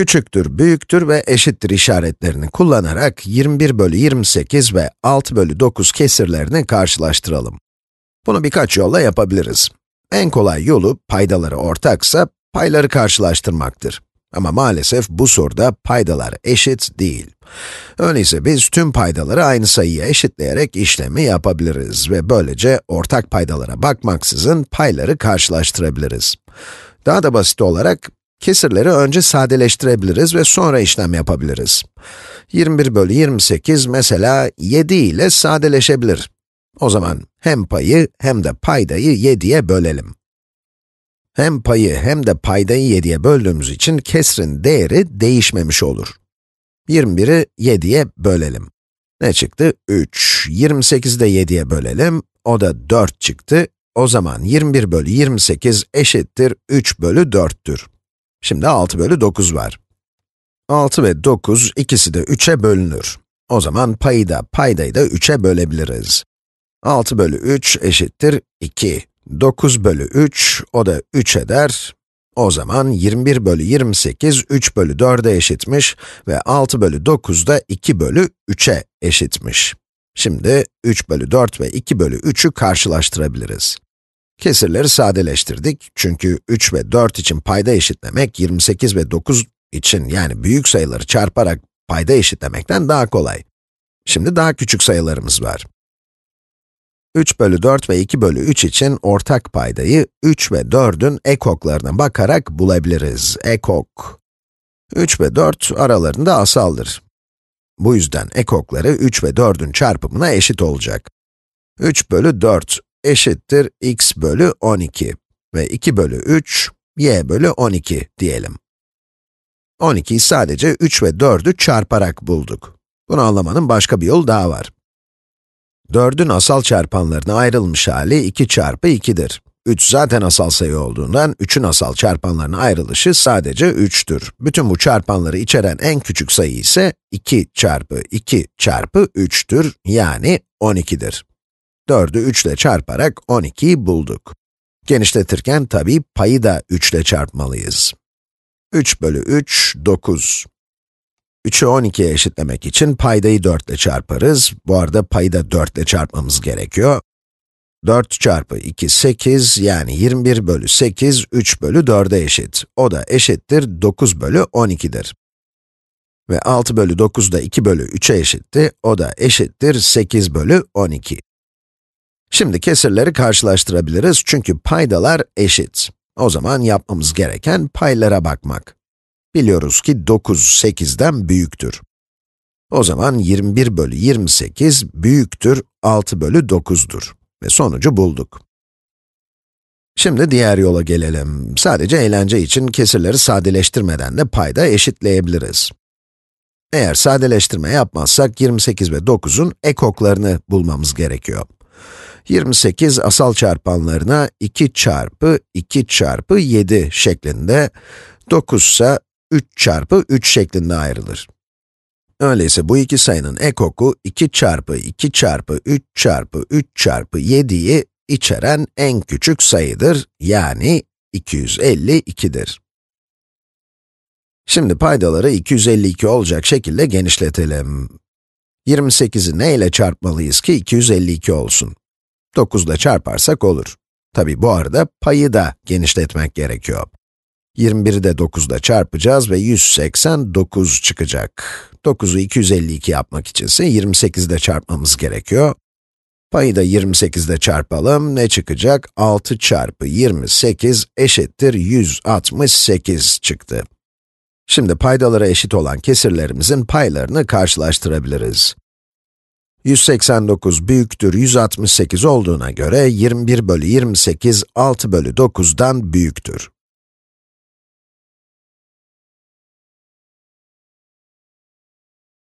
küçüktür, büyüktür ve eşittir işaretlerini kullanarak 21 bölü 28 ve 6 bölü 9 kesirlerini karşılaştıralım. Bunu birkaç yolla yapabiliriz. En kolay yolu paydaları ortaksa payları karşılaştırmaktır. Ama maalesef bu soruda paydalar eşit değil. Öyleyse biz tüm paydaları aynı sayıya eşitleyerek işlemi yapabiliriz ve böylece ortak paydalara bakmaksızın payları karşılaştırabiliriz. Daha da basit olarak kesirleri önce sadeleştirebiliriz ve sonra işlem yapabiliriz. 21 bölü 28 mesela 7 ile sadeleşebilir. O zaman hem payı hem de paydayı 7'ye bölelim. Hem payı hem de paydayı 7'ye böldüğümüz için kesrin değeri değişmemiş olur. 21'i 7'ye bölelim. Ne çıktı? 3. 28'i de 7'ye bölelim. O da 4 çıktı. O zaman 21 bölü 28 eşittir 3 bölü 4'tür. Şimdi 6 bölü 9 var. 6 ve 9 ikisi de 3'e bölünür. O zaman payı da paydayı da 3'e bölebiliriz. 6 bölü 3 eşittir 2. 9 bölü 3, o da 3 eder. O zaman 21 bölü 28, 3 bölü 4'e eşitmiş ve 6 bölü 9 da 2 bölü 3'e eşitmiş. Şimdi 3 bölü 4 ve 2 bölü 3'ü karşılaştırabiliriz. Kesirleri sadeleştirdik çünkü 3 ve 4 için payda eşitlemek 28 ve 9 için yani büyük sayıları çarparak payda eşitlemekten daha kolay. Şimdi daha küçük sayılarımız var. 3 bölü 4 ve 2 bölü 3 için ortak paydayı 3 ve 4'ün ekoklarına bakarak bulabiliriz. Ekok. 3 ve 4 aralarında asaldır. Bu yüzden ekokları 3 ve 4'ün çarpımına eşit olacak. 3 bölü 4 eşittir x bölü 12 ve 2 bölü 3, y bölü 12 diyelim. 12'yi sadece 3 ve 4'ü çarparak bulduk. Bunu anlamanın başka bir yolu daha var. 4'ün asal çarpanlarına ayrılmış hali 2 çarpı 2'dir. 3 zaten asal sayı olduğundan 3'ün asal çarpanlarına ayrılışı sadece 3'tür. Bütün bu çarpanları içeren en küçük sayı ise 2 çarpı 2 çarpı 3'tür, yani 12'dir. 4'ü 3 ile çarparak 12'yi bulduk. Genişletirken tabii payı da 3 ile çarpmalıyız. 3 bölü 3, 9. 3'ü 12'ye eşitlemek için paydayı 4 ile çarparız. Bu arada payı da 4 ile çarpmamız gerekiyor. 4 çarpı 2, 8, yani 21 bölü 8, 3 bölü 4'e eşit. O da eşittir 9 bölü 12'dir. Ve 6 bölü 9 da 2 bölü 3'e eşitti. O da eşittir 8 bölü 12. Şimdi kesirleri karşılaştırabiliriz çünkü paydalar eşit. O zaman yapmamız gereken paylara bakmak. Biliyoruz ki 9, 8'den büyüktür. O zaman 21 bölü 28 büyüktür 6 bölü 9'dur. Ve sonucu bulduk. Şimdi diğer yola gelelim. Sadece eğlence için kesirleri sadeleştirmeden de payda eşitleyebiliriz. Eğer sadeleştirme yapmazsak 28 ve 9'un ekoklarını bulmamız gerekiyor. 28 asal çarpanlarına 2 çarpı 2 çarpı 7 şeklinde, 9 ise 3 çarpı 3 şeklinde ayrılır. Öyleyse bu iki sayının ekoku 2 çarpı 2 çarpı 3 çarpı 3 çarpı 7'yi içeren en küçük sayıdır, yani 252'dir. Şimdi paydaları 252 olacak şekilde genişletelim. 28'i ne ile çarpmalıyız ki 252 olsun? 9 ile çarparsak olur. Tabi bu arada payı da genişletmek gerekiyor. 21'i de 9 ile çarpacağız ve 189 çıkacak. 9'u 252 yapmak için ise 28 ile çarpmamız gerekiyor. Payı da 28 ile çarpalım. Ne çıkacak? 6 çarpı 28 eşittir 168 çıktı. Şimdi paydalara eşit olan kesirlerimizin paylarını karşılaştırabiliriz. 189 büyüktür 168 olduğuna göre 21 bölü 28 6 bölü 9'dan büyüktür.